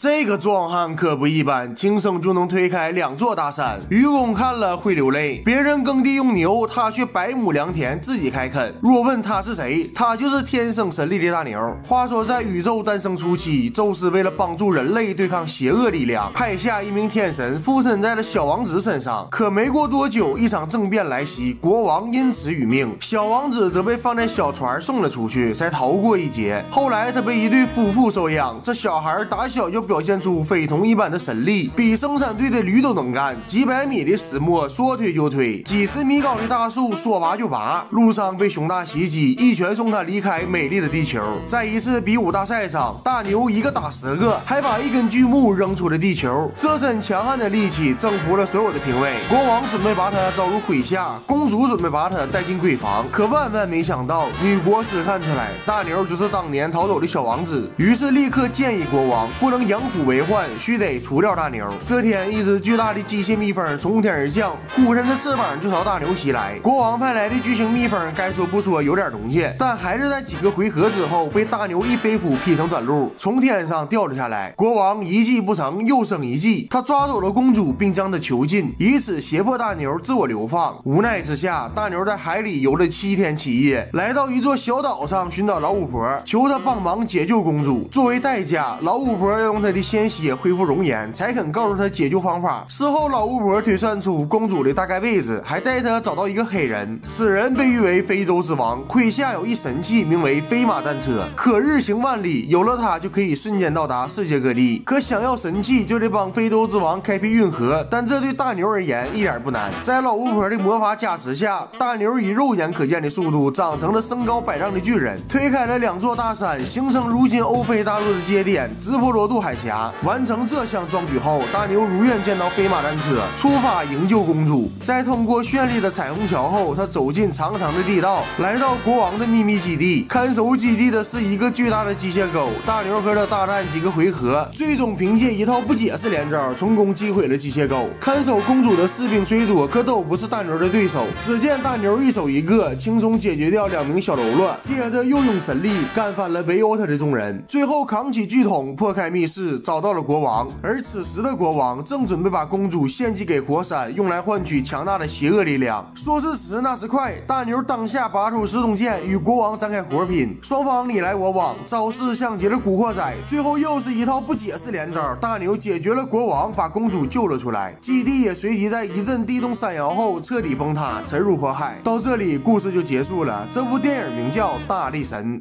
这个壮汉可不一般，轻松就能推开两座大山。愚公看了会流泪。别人耕地用牛，他却百亩良田自己开垦。若问他是谁，他就是天生神力的大牛。话说在宇宙诞生初期，宙斯为了帮助人类对抗邪恶力量，派下一名天神附身在了小王子身上。可没过多久，一场政变来袭，国王因此殒命，小王子则被放在小船送了出去，才逃过一劫。后来他被一对夫妇收养，这小孩打小就。表现出非同一般的神力，比生产队的驴都能干。几百米的石磨说推就推，几十米高的大树说拔就拔。路上被熊大袭击，一拳送他离开美丽的地球。在一次比武大赛上，大牛一个打十个，还把一根巨木扔出了地球。这身强悍的力气征服了所有的评委。国王准备把他招入麾下，公主准备把他带进闺房。可万万没想到，女国师看出来大牛就是当年逃走的小王子，于是立刻建议国王不能养。养虎为患，须得除掉大牛。这天，一只巨大的机械蜜蜂从天而降，虎身的翅膀就朝大牛袭来。国王派来的巨型蜜蜂，该说不说有点东西，但还是在几个回合之后被大牛一飞斧劈成短路，从天上掉了下来。国王一计不成，又生一计，他抓走了公主，并将她囚禁，以此胁迫大牛自我流放。无奈之下，大牛在海里游了七天七夜，来到一座小岛上寻找老巫婆，求她帮忙解救公主。作为代价，老巫婆要用她。他的鲜血恢复容颜，才肯告诉他解救方法。事后，老巫婆推算出公主的大概位置，还带他找到一个黑人。此人被誉为非洲之王，麾下有一神器，名为飞马战车，可日行万里。有了它，就可以瞬间到达世界各地。可想要神器，就得帮非洲之王开辟运河。但这对大牛而言一点不难。在老巫婆的魔法加持下，大牛以肉眼可见的速度长成了身高百丈的巨人，推开了两座大山，形成如今欧非大陆的接点——直布罗陀海。侠完成这项壮举后，大牛如愿见到飞马战车，出发营救公主。在通过绚丽的彩虹桥后，他走进长长的地道，来到国王的秘密基地。看守基地的是一个巨大的机械狗。大牛和他大战几个回合，最终凭借一套不解释连招，成功击毁了机械狗。看守公主的士兵虽多，可都不是大牛的对手。只见大牛一手一个，轻松解决掉两名小喽啰，接着又用神力干翻了围殴他的众人，最后扛起巨桶破开密室。找到了国王，而此时的国王正准备把公主献祭给火山，用来换取强大的邪恶力量。说时迟，那时快，大牛当下拔出石中剑，与国王展开火拼，双方你来我往，招式像极了古惑仔。最后又是一套不解释连招，大牛解决了国王，把公主救了出来。基地也随即在一阵地动山摇后彻底崩塌，沉入火海。到这里，故事就结束了。这部电影名叫《大力神》。